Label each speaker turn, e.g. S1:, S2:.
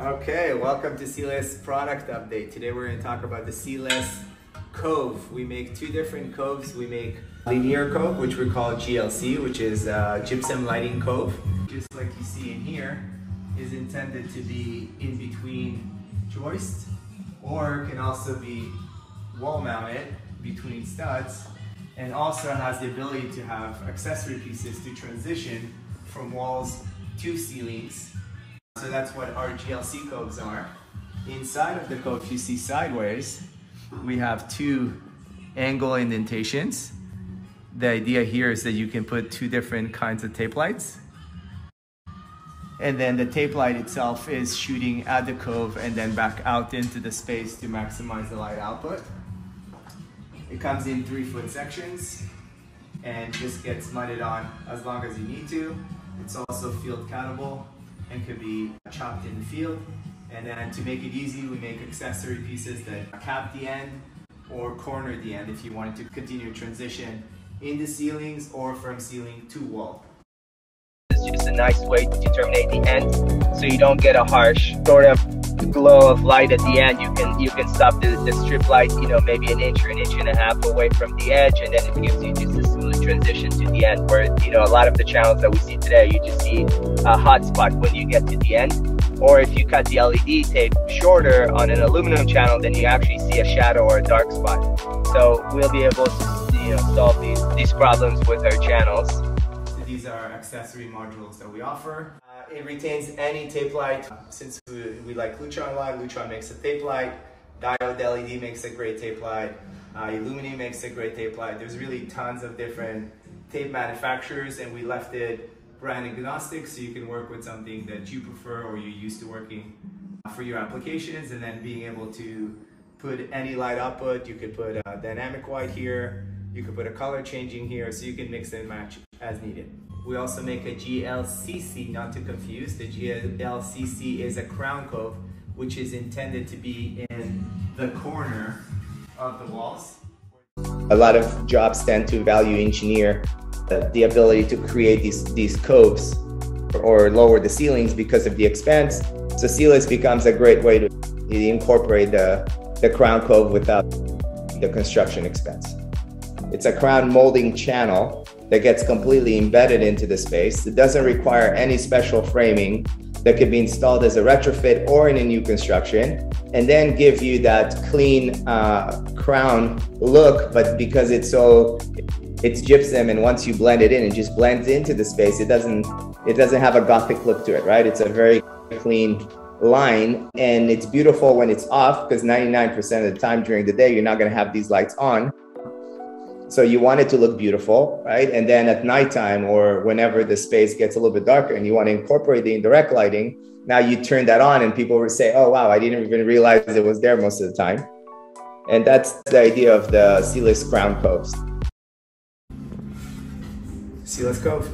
S1: Okay, welcome to SeeLess product update. Today we're going to talk about the SeeLess Cove. We make two different coves. We make linear cove, which we call GLC, which is uh, gypsum lighting cove. Just like you see in here, is intended to be in between joists, or can also be wall mounted between studs, and also has the ability to have accessory pieces to transition from walls to ceilings. So that's what our GLC coves are. Inside of the cove, you see sideways, we have two angle indentations. The idea here is that you can put two different kinds of tape lights. And then the tape light itself is shooting at the cove and then back out into the space to maximize the light output. It comes in three foot sections and just gets mudded on as long as you need to. It's also field countable and could be chopped in the field. And then to make it easy, we make accessory pieces that cap the end or corner the end if you wanted to continue transition in the ceilings or from ceiling to wall.
S2: It's just a nice way to terminate the end so you don't get a harsh sort of glow of light at the end. You can you can stop the, the strip light, you know, maybe an inch or an inch and a half away from the edge and then it gives you just a smooth transition to the end where, you know, a lot of the channels that we see today, you just see a hot spot when you get to the end or if you cut the LED tape shorter on an aluminum channel, then you actually see a shadow or a dark spot. So we'll be able to you know, solve these, these problems with our channels.
S1: These are accessory modules that we offer. Uh, it retains any tape light. Since we, we like Lutron light, Lutron makes a tape light. Diode LED makes a great tape light. Uh, Illumini makes a great tape light. There's really tons of different tape manufacturers and we left it brand agnostic so you can work with something that you prefer or you're used to working for your applications and then being able to put any light output. You could put a dynamic white here, you could put a color changing here so you can mix and match as needed. We also make a GLCC, not to confuse. The GLCC is a crown cove which is intended to be in the corner of the walls. A lot of jobs tend to value engineer the ability to create these, these coves or lower the ceilings because of the expense. So SeeLess becomes a great way to incorporate the, the crown cove without the construction expense. It's a crown molding channel that gets completely embedded into the space. It doesn't require any special framing that could be installed as a retrofit or in a new construction and then give you that clean uh, crown look but because it's so it's gypsum and once you blend it in it just blends into the space. It doesn't it doesn't have a gothic look to it right? It's a very clean line and it's beautiful when it's off because 99% of the time during the day you're not going to have these lights on. So you want it to look beautiful right? And then at nighttime or whenever the space gets a little bit darker and you want to incorporate the indirect lighting now you turn that on and people will say oh wow i didn't even realize it was there most of the time. And that's the idea of the SeeLess crown coves SeeLess Cove.